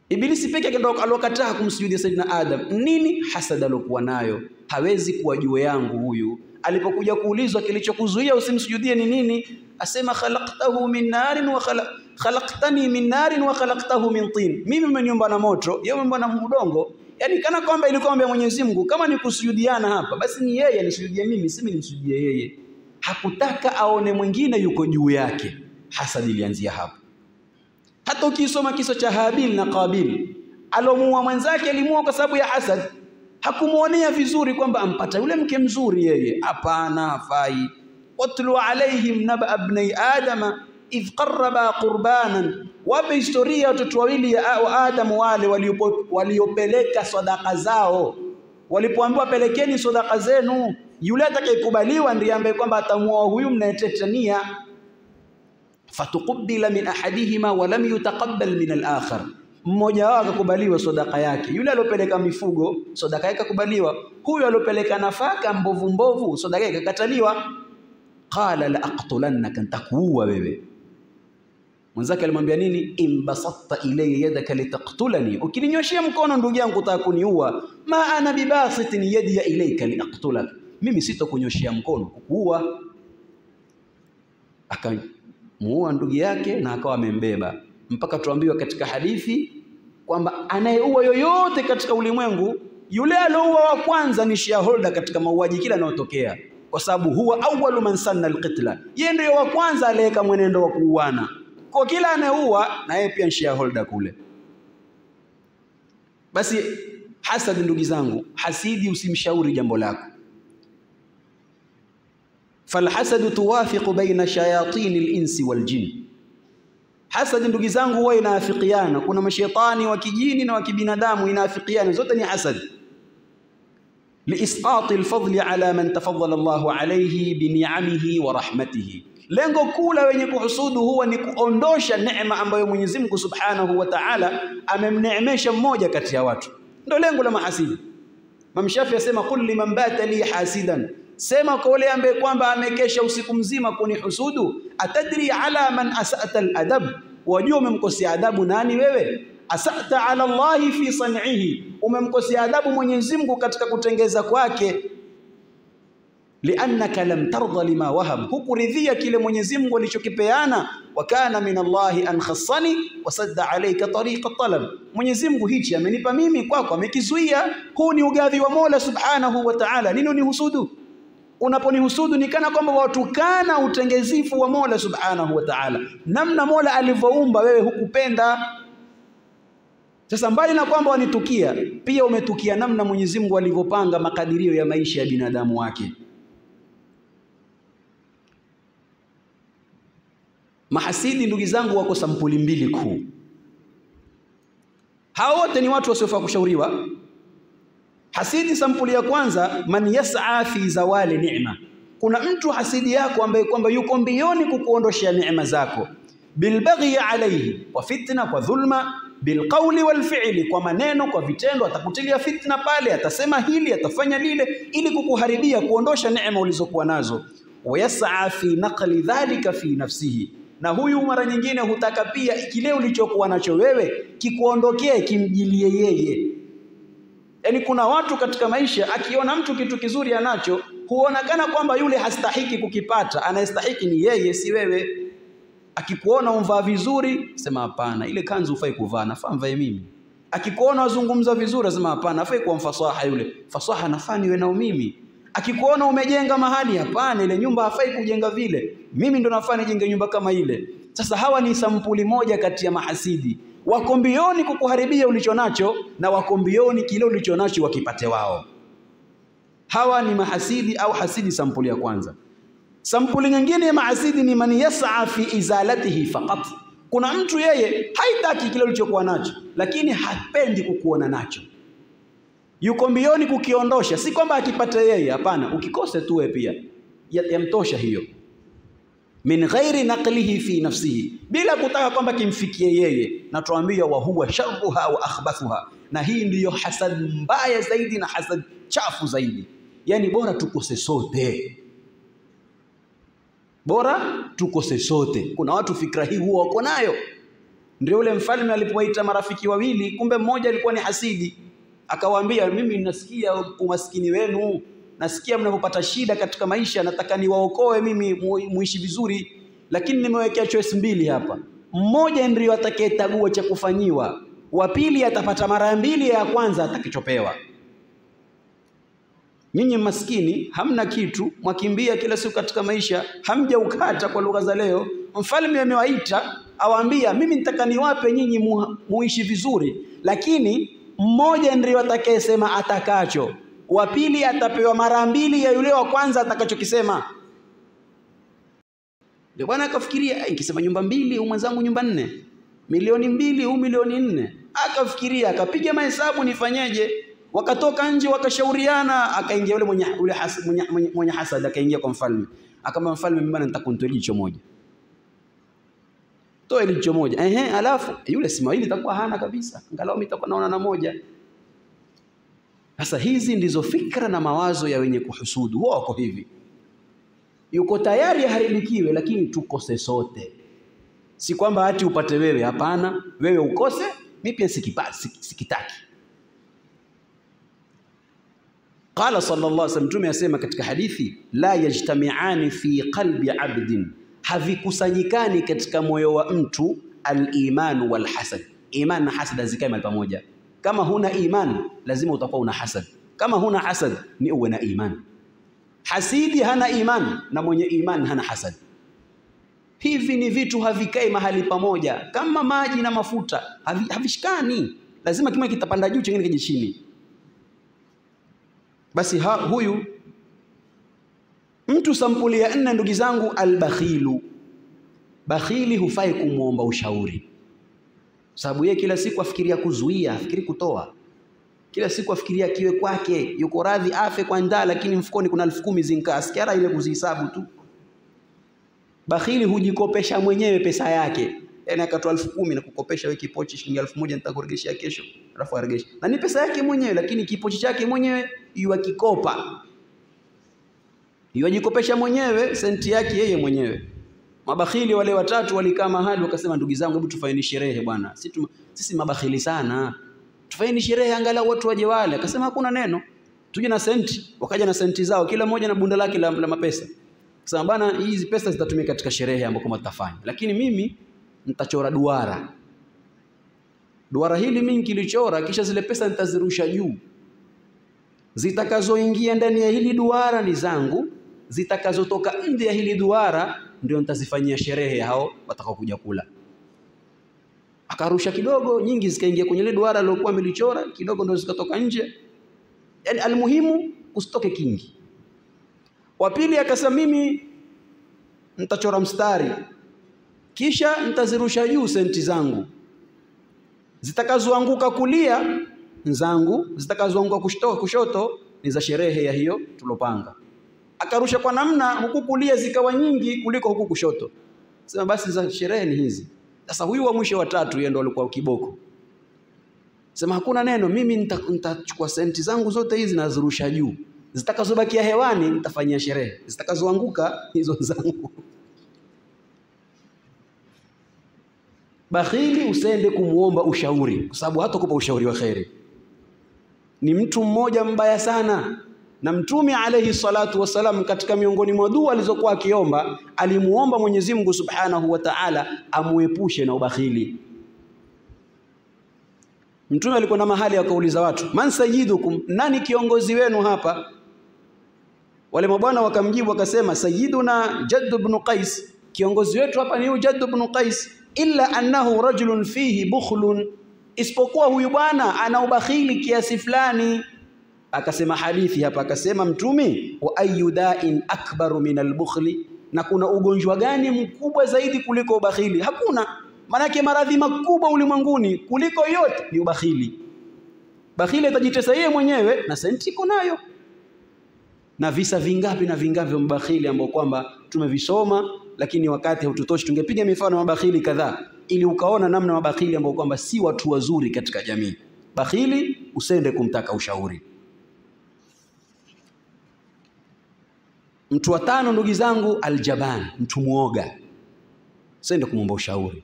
Ibilisi peke yake ndo alokataa kumsujudia Saidina Adam. Nini? Hasad alokuwa nayo, hawezi kuwa juu yangu huyu. Alipokuja kuulizwa kilichokuzuia usimsujudie ni nini, asema khalaqtahu min narin wa khala, khalaqtani min narin wa khalaqtahu min tin, mimi umeniumba na moto, yeye umeniumba na udongo. Yani kana kwamba ilikuwa kwamba Mwenyezi Mungu kama ni kusujudiana hapa, basi ni yeye anisujudie mimi, si mimi nimsujudie yeye. Hakutaka aone mwingine yuko juu yake. Hasad ilianzia hapo. Hata ukisoma kiso cha Habil na Qabil, alomuua mwenzake alimuua kwa sababu ya hasad. Hakumuonea vizuri kwamba ampata yule mke mzuri yeye, hapana, hafai. Watlu alaihim naba abnai adama idh qarraba qurbanan, wape historia watoto wawili wa Adamu wale waliopeleka sadaka zao, walipoambiwa pelekeni sadaka zenu, yule atakayekubaliwa ndiye ambaye kwamba atamuoa huyu mnayetetania fatuqubila min ahadihima walam yutaqabbal min al-akhar, mmoja wao akakubaliwa sadaka yake. Yule aliopeleka mifugo sadaka yake akakubaliwa, huyo aliopeleka nafaka mbovu mbovu sadaka yake akakataliwa. Qala la aqtulannaka, nitakuua wewe. Mwenzake alimwambia nini? imbasatta ilayya yadaka litaqtulani, ukininyoshia mkono ndugu yangu utaka kuniua. Ma ana bibasitin yadiya ilayka liaqtulak, mimi sitokunyoshia mkono kukuua akamuua ndugu yake na akawa amembeba, mpaka tuambiwa katika hadithi kwamba anayeua yoyote katika ulimwengu, yule alioua wa kwanza ni shareholder katika mauaji kila yanayotokea, kwa sababu huwa awwalu man sanna alqitla, yeye ndiyo wa kwanza aliyeweka mwenendo wa kuuana. Kwa kila anayeua na yeye pia shareholder kule. Basi hasad, ndugu zangu, hasidi usimshauri jambo lako. Falhasadu tuwafiqu baina shayatini linsi waljin, hasad ndugu zangu huwa inaafikiana. Kuna mashetani wa kijini na wa kibinadamu inaafikiana, zote ni hasad. liisqati alfadli ala man tafaddala Allahu alayhi bini'amihi wa rahmatihi, lengo kuu la wenye kuhusudu huwa ni kuondosha neema ambayo Mwenyezi Mungu Subhanahu wa Ta'ala amemneemesha mmoja kati ya watu, ndio lengo la mahasidi. Imam Shafi asema qul liman bata li hasidan, sema kwa yule ambaye kwamba amekesha usiku mzima kunihusudu, atadri ala man asata aladab, wajua umemkosea adabu nani wewe? Asata ala Allahi fi san'ihi, umemkosea adabu Mwenyezi Mungu katika kutengeza kwake liannaka lam tarda lima wahab, hukuridhia kile Mwenyezi Mungu alichokipeana. Wa kana min Allahi an khassani wa sadda alayka tariqa talab, Mwenyezi Mungu hichi amenipa mimi, kwako amekizuia. Huu ni ugadhi wa Mola Subhanahu wa Ta'ala. Nini unihusudu? Unaponihusudu ni kana kwamba watukana utengezifu wa Mola Subhanahu wa Ta'ala, namna Mola alivyoumba wewe hukupenda. Sasa mbali na kwamba wanitukia, pia umetukia namna Mwenyezi Mungu alivyopanga makadirio ya maisha ya binadamu wake. Mahasidi ndugu zangu, wako sampuli mbili kuu. Hao wote ni watu wasiofaa kushauriwa. Hasidi sampuli ya kwanza, man yas'a fi zawali ni'ma. Kuna mtu hasidi yako ambaye kwamba yuko mbioni kukuondoshea neema zako, bilbaghi alayhi, kwa fitna, kwa dhulma, bilqauli walfi'li, kwa maneno, kwa vitendo. Atakutilia fitna pale, atasema hili, atafanya lile, ili kukuharibia, kuondosha neema ulizokuwa nazo. Wayas'a fi naqli dhalika fi nafsihi na huyu mara nyingine hutaka pia kile ulichokuwa nacho wewe kikuondokee, kimjilie yeye. Yaani, kuna watu katika maisha, akiona mtu kitu kizuri anacho huonekana kwamba yule hastahiki kukipata, anayestahiki ni yeye, si wewe. Akikuona umvaa vizuri, sema hapana, ile kanzu hufai kuvaa, nafaa mvae mimi. Akikuona wazungumza vizuri, sema hapana, afai kuwa mfasaha yule, fasaha nafaa niwe nao mimi. Akikuona umejenga mahali, hapana, ile nyumba hafai kujenga vile, mimi ndo nafaa nijenge nyumba kama ile. Sasa hawa ni sampuli moja kati ya mahasidi, wako mbioni kukuharibia ulicho nacho na wako mbioni kile ulicho nacho wakipate wao. Hawa ni mahasidi au hasidi sampuli ya kwanza. Sampuli nyingine ya mahasidi ni man yas'a fi izalatihi faqat. Kuna mtu yeye haitaki kile ulichokuwa nacho, lakini hapendi kukuona nacho yuko mbioni kukiondosha. Si kwamba akipata yeye, hapana, ukikose tu wewe pia yamtosha ya hiyo. Min ghairi naqlihi fi nafsihi, bila kutaka kwamba kimfikie yeye. Na wa huwa sharruha wa akhbathuha, na hii ndiyo hasad mbaya zaidi na hasad chafu zaidi. Yani bora tukose sote, bora tukose sote. Kuna watu fikra hii huwa wako nayo. Ndio yule mfalme alipowaita marafiki wawili, kumbe mmoja alikuwa ni hasidi akawaambia mimi nasikia umaskini wenu, nasikia mnapopata shida katika maisha, nataka niwaokoe mimi muishi vizuri, lakini nimewekea choice mbili hapa. Mmoja ndio atakayetagua cha kufanyiwa, wa pili atapata mara mbili ya kwanza atakachopewa. Nyinyi maskini hamna kitu, mwakimbia kila siku katika maisha, hamja ukata kwa lugha za leo. Mfalme amewaita awaambia, mimi nitaka niwape nyinyi mu, muishi vizuri, lakini mmoja ndio atakayesema atakacho, wa pili atapewa mara mbili ya yule wa kwanza atakachokisema. Ndio bwana akafikiria, nikisema nyumba mbili, huyu mwenzangu nyumba nne, milioni mbili, huyu milioni nne. Akafikiria, akapiga mahesabu, nifanyeje? Wakatoka nje, wakashauriana, akaingia yule mwenye, yule has, mwenye, mwenye, mwenye hasad akaingia kwa mfalme, akamwambia mfalme, mimi bwana, nitakuntoa jicho moja toa jicho moja. Ehe, alafu yule simawili itakuwa hana kabisa, angalau mimi nitakuwa naona na moja. Sasa hizi ndizo fikra na mawazo ya wenye kuhusudu, wao wako hivi, yuko tayari aharibikiwe, lakini tukose sote. Si kwamba hati upate wewe, hapana, wewe ukose, mimi pia sikipasi, sikitaki. Qala sallallahu alaihi wasallam, Mtume asema katika hadithi, la yajtamiani fi qalbi abdin havikusanyikani katika moyo wa mtu al-iman wal hasad. Iman na hasad hazikae mahali pamoja. Kama huna iman, lazima utakuwa una hasad. Kama huna hasad, ni uwe na iman. Hasidi hana iman na mwenye iman hana hasad. Hivi ni vitu havikai mahali pamoja, kama maji na mafuta havi, havishikani. Lazima kimoja kitapanda juu, chingine kije chini. Basi ha, huyu mtu sampuli ya nne, ndugu zangu, albakhilu. Bakhili hufai kumwomba ushauri, sababu yeye kila siku afikiria kuzuia, afikiri kutoa. Kila siku afikiria kiwe kwake, yuko radhi afe kwa njaa, lakini mfukoni kuna elfu kumi zinkaa, sikiara ile kuzihesabu tu. Bakhili hujikopesha mwenyewe pesa yake, yani akatoa elfu kumi na kukopesha wewe kipochi shilingi elfu moja nitakurejeshea kesho, alafu aregeshe, na ni pesa yake mwenyewe, lakini kipochi chake mwenyewe yuakikopa, yuajikopesha mwenyewe, senti yake yeye mwenyewe. Mabakhili wale watatu walikaa mahali wakasema, ndugu zangu, hebu tufanyeni sherehe bwana, sisi mabakhili sana tufanyeni sherehe angalau watu waje wale. Akasema hakuna neno, tuje na senti. Wakaja na senti zao, kila mmoja na bunda lake la, la mapesa. Akasema bwana, hizi pesa zitatumika katika sherehe ambayo kama tutafanya, lakini mimi nitachora duara. Duara hili mimi nikilichora, kisha zile pesa nitazirusha juu, zitakazoingia ndani ya hili duara ni zangu, zitakazotoka nje ya hili duara ndio nitazifanyia sherehe hao watakaokuja kula akarusha kidogo, nyingi zikaingia kwenye ile duara aliyokuwa amelichora, kidogo ndio zikatoka nje. Yani almuhimu usitoke kingi. Wa pili akasema, mimi nitachora mstari, kisha nitazirusha juu senti zangu, zitakazoanguka kulia nzangu, zitakazoanguka kushoto, kushoto ni za sherehe ya hiyo tulopanga. Akarusha kwa namna huku kulia zikawa nyingi kuliko huku kushoto, sema basi za sherehe ni hizi. Sasa huyu wa mwisho wa tatu yeye ndo alikuwa kiboko. Sema hakuna neno, mimi nitachukua senti zangu zote hizi nazirusha juu, zitakazobakia hewani nitafanyia sherehe, zitakazoanguka hizo zangu. Bakhili usende kumuomba ushauri, kwa sababu hatakupa ushauri wa kheri. Ni mtu mmoja mbaya sana, na Mtume alayhi salatu wasalam katika miongoni mwa dua alizokuwa akiomba, alimuomba Mwenyezi Mungu Subhanahu wa Ta'ala amuepushe na ubakhili. Mtume alikwenda mahali akauliza watu, man sayyidukum, nani kiongozi wenu hapa? Wale mabwana wakamjibu wakasema, sayyiduna Jadd ibn Qais, kiongozi wetu hapa ni Jadd ibn Qais, illa annahu rajulun fihi bukhlun, isipokuwa huyu bwana ana ubakhili kiasi fulani akasema hadithi hapa, akasema Mtume, wa ayu da'in akbaru min albukhli, na kuna ugonjwa gani mkubwa zaidi kuliko ubakhili? Hakuna. Maanake maradhi makubwa ulimwenguni kuliko yote ni ubakhili. Bakhili atajitesa yeye mwenyewe na senti iko nayo, na visa vingapi na vingapi vya mabakhili ambao kwamba tumevisoma, lakini wakati haututoshi. Tungepiga mifano ya mabakhili kadhaa ili ukaona namna mabakhili ambao kwamba si watu wazuri katika jamii. Bakhili usende kumtaka ushauri. Mtu wa tano, ndugu zangu, aljaban, mtu muoga. Sende kumwomba ushauri,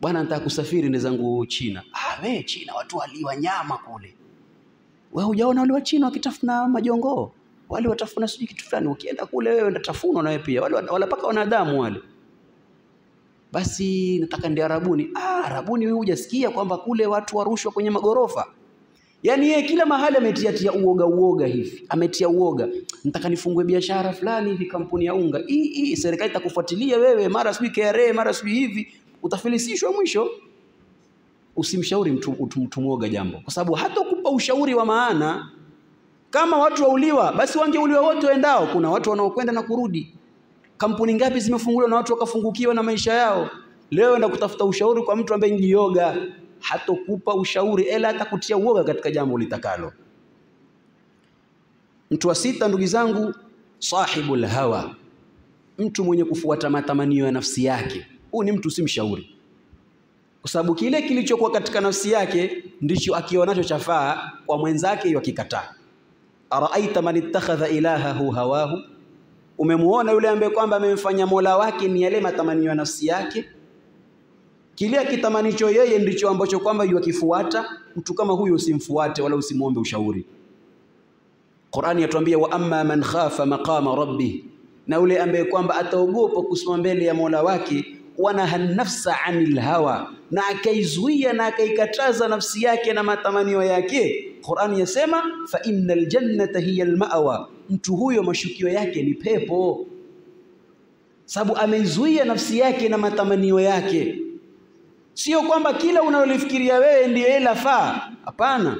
bwana, nataka kusafiri nde zangu China. Ah, we China watu waliwa nyama kule, we hujaona wale wa China wakitafuna majongoo wale watafuna sijui kitu fulani, ukienda kule wewe ndatafunwa na wewe pia, wale wala paka wanadamu wale. Basi nataka ndi Arabuni. Ah, Arabuni wewe hujasikia kwamba kule watu warushwa kwenye magorofa? Yaani yeye kila mahali ametiatia uoga uoga hivi, ametia uoga. Nataka nifungue biashara fulani hivi, kampuni ya unga hii hii, serikali itakufuatilia wewe, mara sijui KRA, mara sijui hivi, utafilisishwa mwisho. Usimshauri mtu, mtu, mwoga jambo, kwa sababu hata kupa ushauri wa maana. Kama watu wauliwa, basi wangeuliwa wote waendao. Kuna watu wanaokwenda na kurudi. Kampuni ngapi zimefunguliwa na watu wakafungukiwa na maisha yao? Leo enda kutafuta ushauri kwa mtu ambaye njioga hatokupa ushauri ela atakutia uoga katika jambo litakalo. Mtu wa sita, ndugu zangu, sahibul hawa, mtu mwenye kufuata matamanio ya nafsi yake. Huu ni mtu usimshauri, kwa sababu kile kilichokuwa katika nafsi yake ndicho akionacho chafaa kwa mwenzake, hiyo akikataa. Araaita man ittakhadha ilahahu hawahu, umemuona yule ambaye kwamba amemfanya mola wake ni yale matamanio ya nafsi yake kile akitamanicho yeye ndicho ambacho kwamba yuakifuata. Mtu kama huyo usimfuate wala usimwombe ushauri. Qur'ani yatuambia wa amma man khafa maqama rabbi, na ule ambaye kwamba ataogopa kusimama mbele ya Mola wake wanaha nafsa anil hawa, na akaizuia na akaikataza nafsi yake na matamanio yake. Qur'ani yasema fa innal jannata hiya almawa, mtu huyo mashukio yake ni pepo, sababu ameizuia nafsi yake na matamanio yake. Sio kwamba kila unalolifikiria wewe ndiyo lafaa. Hapana,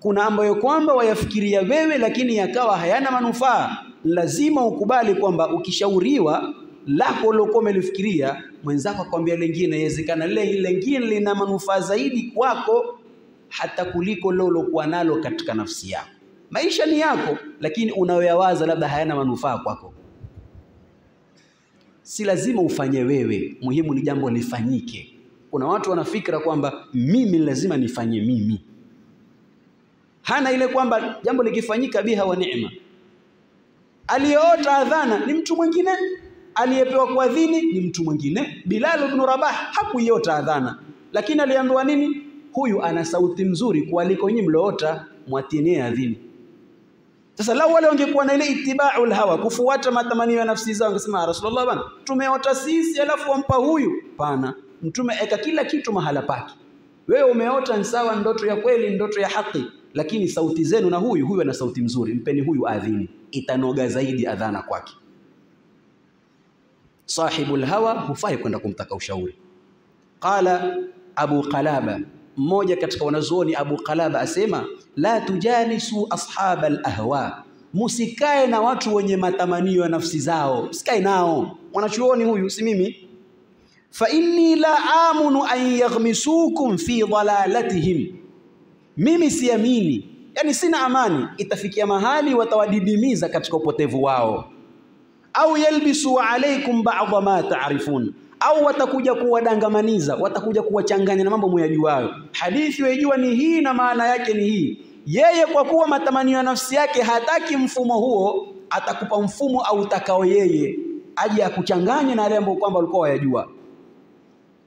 kuna ambayo kwamba wayafikiria wewe lakini yakawa hayana manufaa. Lazima ukubali kwamba ukishauriwa lako uliokuwa umelifikiria, mwenzako akwambia lingine, inawezekana lile lingine lina manufaa zaidi kwako hata kuliko lile uliokuwa nalo katika nafsi yako. Maisha ni yako, lakini unayoyawaza labda hayana manufaa kwako. Si lazima ufanye wewe, muhimu ni jambo lifanyike. Kuna watu wanafikira kwamba mimi lazima nifanye mimi, hana ile kwamba jambo likifanyika biha wa neema. Aliyeota adhana ni mtu mwingine, aliyepewa kuadhini ni mtu mwingine. Bilal ibn Rabah hakuiota adhana, lakini aliambiwa nini? Huyu ana sauti nzuri kualiko nyinyi mloota, mwatinie adhini. Sasa lau wale wangekuwa na ile itibaul hawa, kufuata matamanio ya nafsi zao, wangesema Rasulullah, bana tumeota sisi alafu wampa huyu. Pana, Mtume eka kila kitu mahala pake. Wewe umeota ni sawa, ndoto ya kweli, ndoto ya haki, lakini sauti zenu na huyu huyu ana sauti mzuri, mpeni huyu adhini, itanoga zaidi adhana kwake. Sahibul hawa hufai kwenda kumtaka ushauri. Qala Abu Qalaba, mmoja katika wanazuoni Abu Qalaba asema, la tujalisu ashaba alahwa, musikae na watu wenye matamanio ya nafsi zao, sikae nao. Mwanachuoni huyu si mimi fa inni la amunu an yaghmisukum fi dhalalatihim, mimi siamini, yani sina amani, itafikia mahali watawadidimiza katika upotevu wao, au yalbisu alaikum ba'dha ma ta'rifun, au watakuja kuwadangamaniza, watakuja kuwachanganya na mambo muyajuayo. Hadithi waijua ni hii na maana yake ni hii. Yeye kwa kuwa matamanio ya nafsi yake hataki mfumo huo, atakupa mfumo au utakao yeye, aje akuchanganye na yale ambayo kwamba ulikuwa wayajua.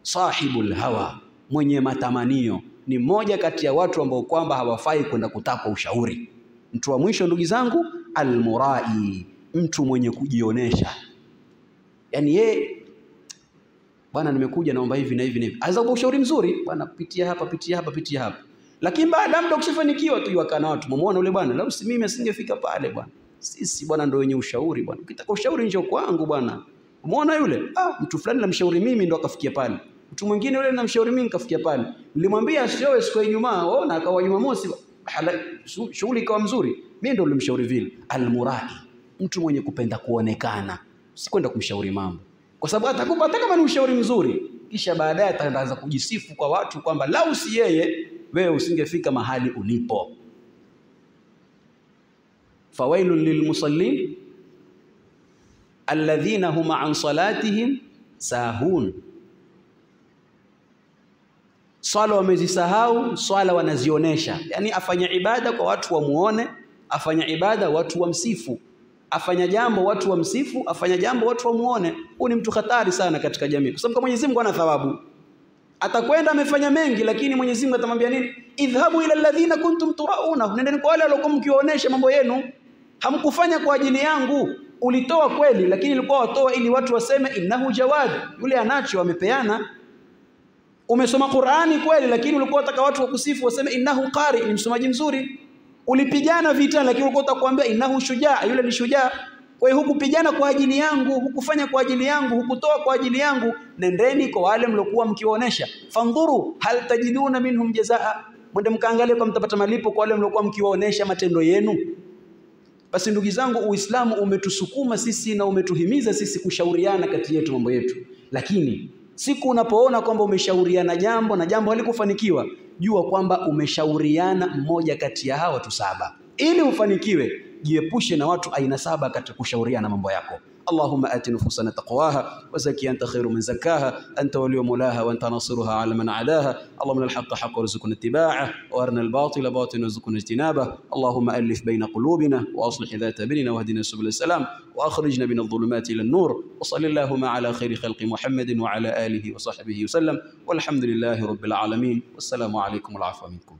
Sahibul hawa, mwenye matamanio, ni mmoja kati ya watu ambao kwamba hawafai kwenda kutapa ushauri. Mtu wa mwisho, ndugu zangu, almurai, mtu mwenye kujionesha. Yani ye bwana, nimekuja naomba hivi na hivi na hivi, aweza kupa ushauri mzuri, bwana, pitia hapa, pitia hapa, pitia hapa, lakini baada muda ukishafanikiwa tu yakana watu, muone yule bwana, lau si mimi asingefika pale bwana. Sisi bwana ndio wenye ushauri bwana, ukitaka ushauri njoo kwangu bwana. Umeona yule? Ah, mtu fulani namshauri mimi ndo akafikia pale. Mtu mwingine yule namshauri mimi nikafikia pale. Nilimwambia asioe siku ya Ijumaa, ona akawa Jumamosi, shughuli ikawa mzuri. Mimi ndio nilimshauri vile. Almurai, mtu mwenye kupenda kuonekana, sikwenda kumshauri mambo, kwa sababu atakupa hata kama ni ushauri mzuri, kisha baadaye ataanza kujisifu kwa watu kwamba lau si yeye wewe usingefika mahali ulipo. Fawailun lilmusallin alladhina hum an salatihim sahun, swala wamezisahau, swala wanazionesha. Yani afanya ibada kwa watu wamuone, afanya ibada watu wamsifu, afanya jambo watu wamsifu, afanya jambo watu wamuone. Huu ni mtu hatari sana katika jamii, kwa sababu kwa Mwenyezi Mungu ana thawabu. Atakwenda amefanya mengi, lakini Mwenyezi Mungu atamwambia nini? Idhhabu ila alladhina kuntum turauna, nendeni kwa wale waliokuwa mkiwaonesha mambo yenu, hamkufanya kwa ajili yangu ulitoa kweli, lakini ilikuwa watoa ili watu waseme innahu jawad, yule anacho amepeana. Umesoma Qur'ani kweli, lakini ulikuwa unataka watu wakusifu waseme innahu qari, ni msomaji mzuri. Ulipigana vita, lakini ulikuwa utakwambia innahu shujaa, yule ni shujaa. Kwa hiyo hukupigana kwa ajili yangu, hukufanya kwa ajili yangu, hukutoa kwa ajili yangu. Nendeni kwa wale mliokuwa mkiwaonesha, fandhuru hal tajiduna minhum jazaa, mwende mkaangalie kwa mtapata malipo kwa wale mliokuwa mkiwaonesha matendo yenu. Basi ndugu zangu, Uislamu umetusukuma sisi na umetuhimiza sisi kushauriana kati yetu mambo yetu, lakini siku unapoona kwamba umeshauriana jambo na jambo halikufanikiwa, jua kwamba umeshauriana mmoja kati ya hawa watu saba. Ili ufanikiwe, jiepushe na watu aina saba katika kushauriana mambo yako. اللهم آت نفوسنا تقواها وزكي أنت خير من زكاها أنت ولي مولاها وأنت ناصرها على من عداها. اللهم الحق حق وارزقنا اتباعه وأرنا الباطل باطلا وارزقنا اجتنابه. اللهم ألف بين قلوبنا وأصلح ذات بيننا واهدنا سبل السلام وأخرجنا من الظلمات إلى النور. وصل اللهم على خير خلق محمد وعلى آله وصحبه وسلم. والحمد لله رب العالمين. والسلام عليكم والعفو منكم.